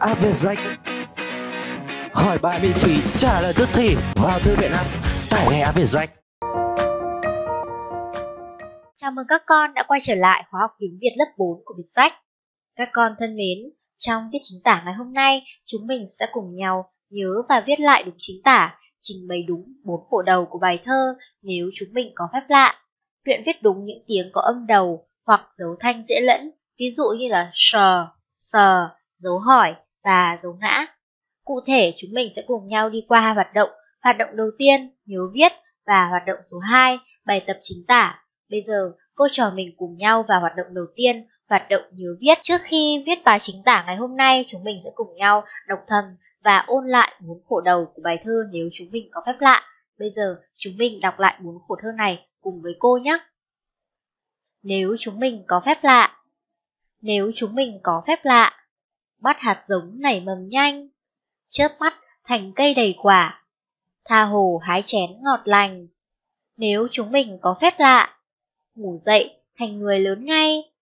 Áp Việt Danh Hỏi bài miễn phí, trả lời tức thì vào thư viện app, tải ngay Áp Việt Danh Chào mừng các con đã quay trở lại khóa học tiếng Việt lớp 4 của Việt Sách. Các con thân mến, trong tiết chính tả ngày hôm nay, chúng mình sẽ cùng nhau nhớ và viết lại đúng chính tả, trình bày đúng bốn khổ đầu của bài thơ nếu chúng mình có phép lạ. Luyện viết đúng những tiếng có âm đầu hoặc dấu thanh dễ lẫn, ví dụ như là sờ, sờ, dấu hỏi và dấu ngã. Cụ thể, chúng mình sẽ cùng nhau đi qua hai hoạt động. Hoạt động đầu tiên, nhớ viết và hoạt động số 2, bài tập chính tả. Bây giờ, cô trò mình cùng nhau vào hoạt động đầu tiên, hoạt động nhớ viết. Trước khi viết bài chính tả ngày hôm nay, chúng mình sẽ cùng nhau đọc thầm và ôn lại bốn khổ đầu của bài thơ nếu chúng mình có phép lạ. Bây giờ, chúng mình đọc lại bốn khổ thơ này cùng với cô nhé. Nếu chúng mình có phép lạ Nếu chúng mình có phép lạ Bắt hạt giống nảy mầm nhanh. Chớp mắt thành cây đầy quả. Tha hồ hái chén ngọt lành. Nếu chúng mình có phép lạ Ngủ dậy thành người lớn ngay.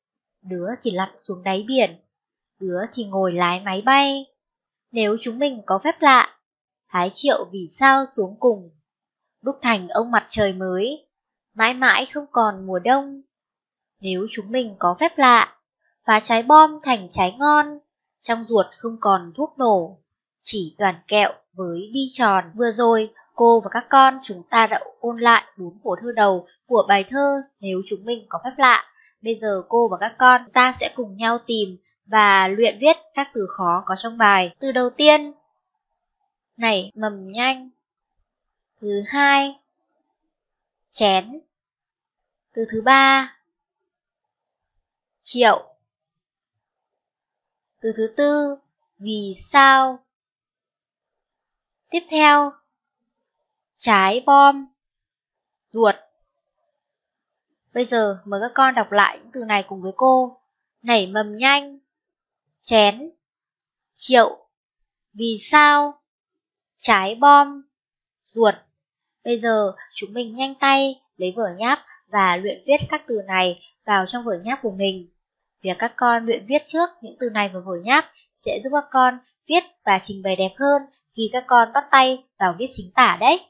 Đứa thì lặn xuống đáy biển Đứa thì ngồi lái máy bay. Nếu chúng mình có phép lạ Hái triệu vì sao xuống cùng. Đúc thành ông mặt trời mới Mãi mãi không còn mùa đông. Nếu chúng mình có phép lạ, phá trái bom thành trái ngon, trong ruột không còn thuốc nổ, chỉ toàn kẹo với bi tròn. Vừa rồi, cô và các con chúng ta đã ôn lại bốn khổ thơ đầu của bài thơ Nếu chúng mình có phép lạ. Bây giờ cô và các con ta sẽ cùng nhau tìm và luyện viết các từ khó có trong bài. Từ đầu tiên, nảy mầm nhanh. Thứ hai, chén. Từ thứ ba, triệu. Từ thứ tư, vì sao? Tiếp theo, trái bom, ruột. Bây giờ mời các con đọc lại những từ này cùng với cô. Nảy mầm nhanh, chén, triệu, vì sao, trái bom, ruột. Bây giờ chúng mình nhanh tay lấy vở nháp và luyện viết các từ này vào trong vở nháp của mình. Việc các con luyện viết trước những từ này vào vở nháp sẽ giúp các con viết và trình bày đẹp hơn khi các con bắt tay vào viết chính tả đấy.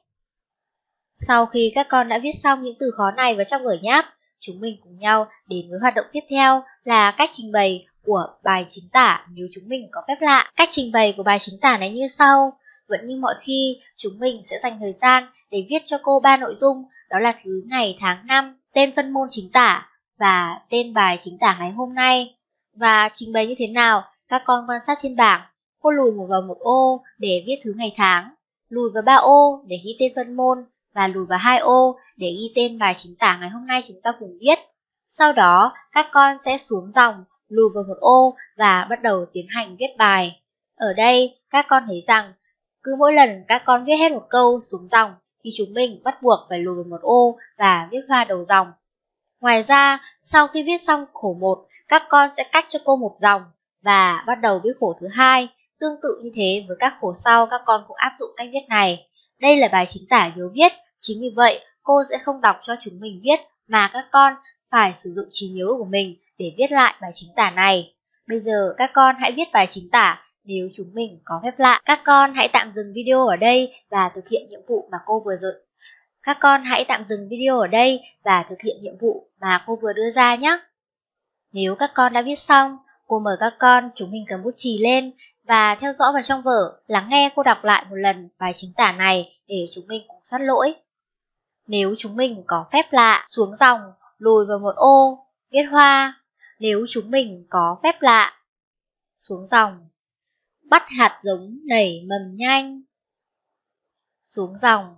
Sau khi các con đã viết xong những từ khó này vào trong vở nháp, chúng mình cùng nhau đến với hoạt động tiếp theo là cách trình bày của bài chính tả nếu chúng mình có phép lạ. Cách trình bày của bài chính tả này như sau. Vẫn như mọi khi, chúng mình sẽ dành thời gian để viết cho cô ba nội dung, đó là thứ ngày, tháng, năm, tên phân môn chính tả, và tên bài chính tả ngày hôm nay. Và trình bày như thế nào, các con quan sát trên bảng. Cô lùi một vào một ô để viết thứ ngày tháng, lùi vào ba ô để ghi tên phân môn và lùi vào hai ô để ghi tên bài chính tả ngày hôm nay chúng ta cùng viết. Sau đó, các con sẽ xuống dòng, lùi vào một ô và bắt đầu tiến hành viết bài. Ở đây, các con thấy rằng, cứ mỗi lần các con viết hết một câu xuống dòng thì chúng mình bắt buộc phải lùi vào một ô và viết hoa đầu dòng. Ngoài ra, sau khi viết xong khổ 1, các con sẽ cách cho cô một dòng và bắt đầu viết khổ thứ hai. Tương tự như thế với các khổ sau, các con cũng áp dụng cách viết này. Đây là bài chính tả nhớ viết, chính vì vậy cô sẽ không đọc cho chúng mình viết mà các con phải sử dụng trí nhớ của mình để viết lại bài chính tả này. Bây giờ các con hãy viết bài chính tả nếu chúng mình có phép lạ. Các con hãy tạm dừng video ở đây và thực hiện nhiệm vụ mà cô vừa dựng các con hãy tạm dừng video ở đây và thực hiện nhiệm vụ mà cô vừa đưa ra nhé. Nếu các con đã viết xong, cô mời các con chúng mình cầm bút chì lên và theo dõi vào trong vở, lắng nghe cô đọc lại một lần bài chính tả này để chúng mình cùng soát lỗi. Nếu chúng mình có phép lạ, xuống dòng, lùi vào một ô, viết hoa. Nếu chúng mình có phép lạ, xuống dòng, bắt hạt giống nảy mầm nhanh. Xuống dòng,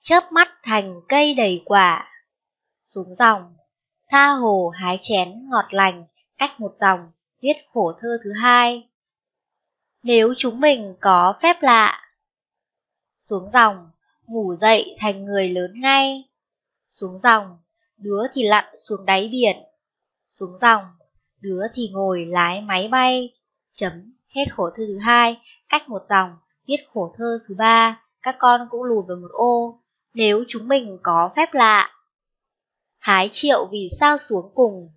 chớp mắt thành cây đầy quả. Xuống dòng, tha hồ hái chén ngọt lành, cách một dòng, viết khổ thơ thứ hai. Nếu chúng mình có phép lạ. Xuống dòng, ngủ dậy thành người lớn ngay. Xuống dòng, đứa thì lặn xuống đáy biển. Xuống dòng, đứa thì ngồi lái máy bay. Chấm, hết khổ thơ thứ hai, cách một dòng, viết khổ thơ thứ ba. Các con cũng lùi vào một ô, nếu chúng mình có phép lạ. Hái triệu vì sao xuống cùng.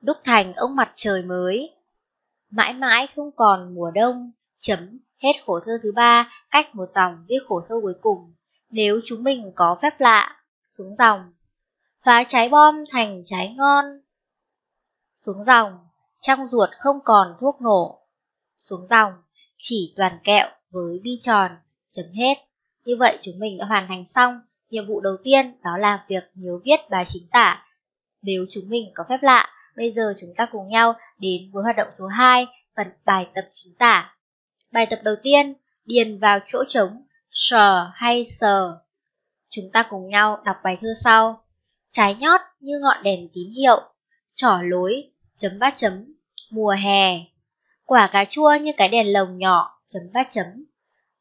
Đúc thành ông mặt trời mới. mãi mãi không còn mùa đông, chấm hết khổ thơ thứ ba, cách một dòng viết khổ thơ cuối cùng. Nếu chúng mình có phép lạ, xuống dòng, phá trái bom thành trái ngon. Xuống dòng, trong ruột không còn thuốc nổ. Xuống dòng, chỉ toàn kẹo với bi tròn, chấm hết. Như vậy chúng mình đã hoàn thành xong. Nhiệm vụ đầu tiên đó là việc nhớ viết bài chính tả. Nếu chúng mình có phép lạ, bây giờ chúng ta cùng nhau đến với hoạt động số 2, phần bài tập chính tả. Bài tập đầu tiên, điền vào chỗ trống, sờ hay sờ. Chúng ta cùng nhau đọc bài thơ sau. Trái nhót như ngọn đèn tín hiệu, trỏ lối, chấm bát chấm, mùa hè. Quả cà chua như cái đèn lồng nhỏ, chấm bát chấm.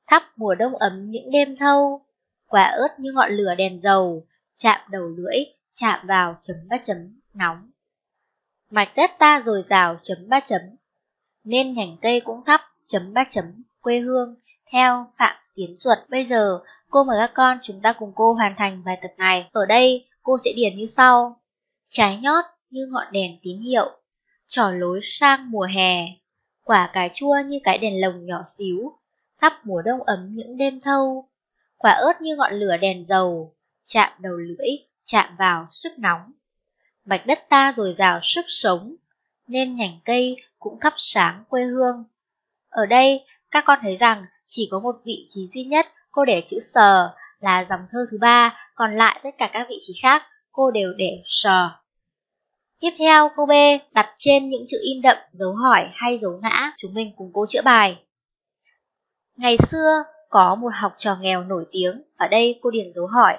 Thắp mùa đông ấm những đêm thâu, quả ớt như ngọn lửa đèn dầu, chạm đầu lưỡi, chạm vào chấm ba chấm, nóng. Mạch đất ta dồi rào chấm ba chấm, nên nhành cây cũng thắp chấm ba chấm, quê hương, theo Phạm Tiến Duật. Bây giờ, cô mời các con chúng ta cùng cô hoàn thành bài tập này. Ở đây, cô sẽ điền như sau. Trái nhót như ngọn đèn tín hiệu, trò lối sang mùa hè, quả cà chua như cái đèn lồng nhỏ xíu, khắp mùa đông ấm những đêm thâu, quả ớt như ngọn lửa đèn dầu, chạm đầu lưỡi, chạm vào sức nóng. Mạch đất ta dồi rào sức sống, nên nhành cây cũng thắp sáng quê hương. Ở đây, các con thấy rằng chỉ có một vị trí duy nhất cô để chữ sờ là dòng thơ thứ ba, còn lại tất cả các vị trí khác cô đều để sờ. Tiếp theo, câu B đặt trên những chữ in đậm, dấu hỏi hay dấu ngã, chúng mình cùng cô chữa bài. Ngày xưa, có một học trò nghèo nổi tiếng, ở đây cô điền dấu hỏi.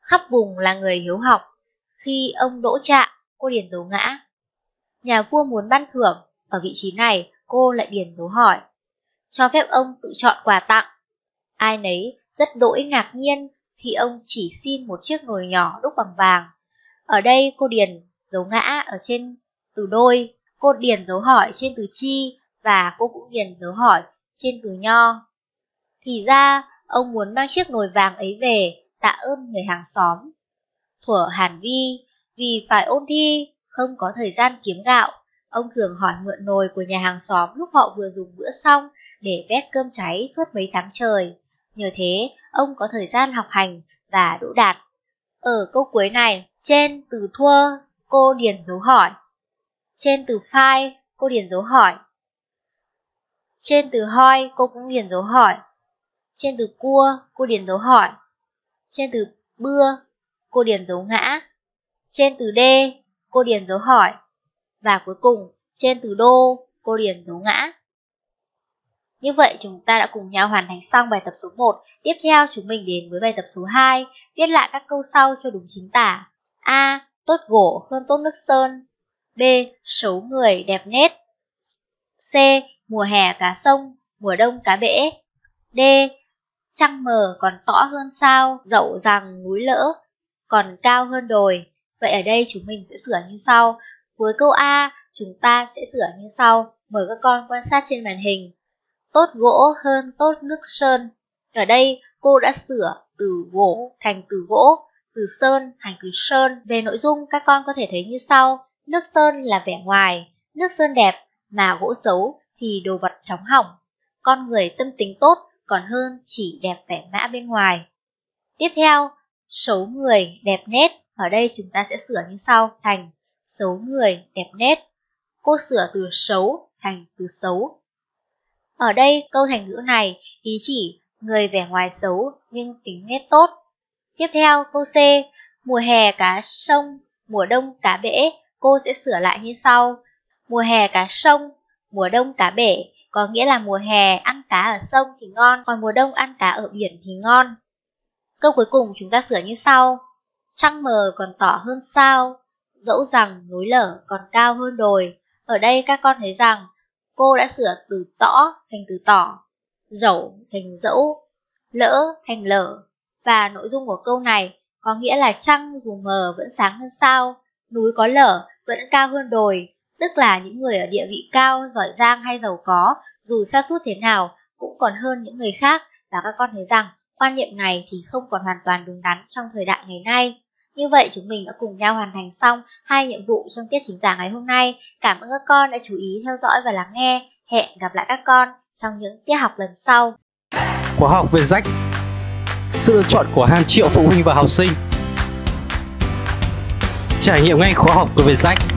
Khắp vùng là người hiếu học, khi ông đỗ trạng, cô điền dấu ngã. Nhà vua muốn ban thưởng, ở vị trí này cô lại điền dấu hỏi. Cho phép ông tự chọn quà tặng. Ai nấy rất đỗi ngạc nhiên khi ông chỉ xin một chiếc nồi nhỏ đúc bằng vàng. Ở đây cô điền dấu ngã ở trên từ đôi, cô điền dấu hỏi trên từ chi và cô cũng điền dấu hỏi trên cửa nho. Thì ra, ông muốn mang chiếc nồi vàng ấy về tạ ơn người hàng xóm. Thuở Hàn Vi, vì phải ôn thi, không có thời gian kiếm gạo, ông thường hỏi mượn nồi của nhà hàng xóm lúc họ vừa dùng bữa xong để vét cơm cháy suốt mấy tháng trời. Nhờ thế, ông có thời gian học hành và đỗ đạt. Ở câu cuối này, trên từ thua, cô điền dấu hỏi. Trên từ phai, cô điền dấu hỏi. Trên từ hoi, cô cũng điền dấu hỏi. Trên từ cua, cô điền dấu hỏi. Trên từ bưa, cô điền dấu ngã. Trên từ đê, cô điền dấu hỏi. Và cuối cùng, trên từ đô, cô điền dấu ngã. Như vậy chúng ta đã cùng nhau hoàn thành xong bài tập số 1. Tiếp theo chúng mình đến với bài tập số 2, viết lại các câu sau cho đúng chính tả. A. Tốt gỗ hơn tốt nước sơn. B. Xấu người đẹp nét. C. Mùa hè cá sông, mùa đông cá bể. D. Trăng mờ còn tỏ hơn sao, dậu rằng núi lỡ, còn cao hơn đồi. Vậy ở đây chúng mình sẽ sửa như sau. Cuối câu A, chúng ta sẽ sửa như sau. Mời các con quan sát trên màn hình tốt gỗ hơn tốt nước sơn. Ở đây cô đã sửa từ gỗ thành từ gỗ, từ sơn thành từ sơn. Về nội dung các con có thể thấy như sau. Nước sơn là vẻ ngoài, nước sơn đẹp mà gỗ xấu thì đồ vật chóng hỏng. Con người tâm tính tốt còn hơn chỉ đẹp vẻ mã bên ngoài. Tiếp theo, xấu người đẹp nét. Ở đây chúng ta sẽ sửa như sau thành xấu người đẹp nét. Cô sửa từ xấu thành từ xấu ở đây câu thành ngữ này ý chỉ người vẻ ngoài xấu nhưng tính nét tốt. Tiếp theo câu C, mùa hè cá sông, mùa đông cá bể, cô sẽ sửa lại như sau. Mùa hè cá sông, mùa đông cá bể, có nghĩa là mùa hè ăn cá ở sông thì ngon, còn mùa đông ăn cá ở biển thì ngon. Câu cuối cùng chúng ta sửa như sau. Trăng mờ còn tỏ hơn sao, dẫu rằng núi lở còn cao hơn đồi. Ở đây các con thấy rằng cô đã sửa từ tỏ thành từ tỏ, dẫu thành dẫu, lỡ thành lở. Và nội dung của câu này có nghĩa là trăng dù mờ vẫn sáng hơn sao, núi có lở vẫn cao hơn đồi, tức là những người ở địa vị cao, giỏi giang hay giàu có, dù xa suốt thế nào cũng còn hơn những người khác và các con thấy rằng quan niệm này thì không còn hoàn toàn đúng đắn trong thời đại ngày nay. Như vậy chúng mình đã cùng nhau hoàn thành xong hai nhiệm vụ trong tiết chính giảng ngày hôm nay. Cảm ơn các con đã chú ý theo dõi và lắng nghe. Hẹn gặp lại các con trong những tiết học lần sau. Khóa học về rách Sự lựa chọn của hàng triệu phụ huynh và học sinh Trải nghiệm ngay khóa học của Vietjet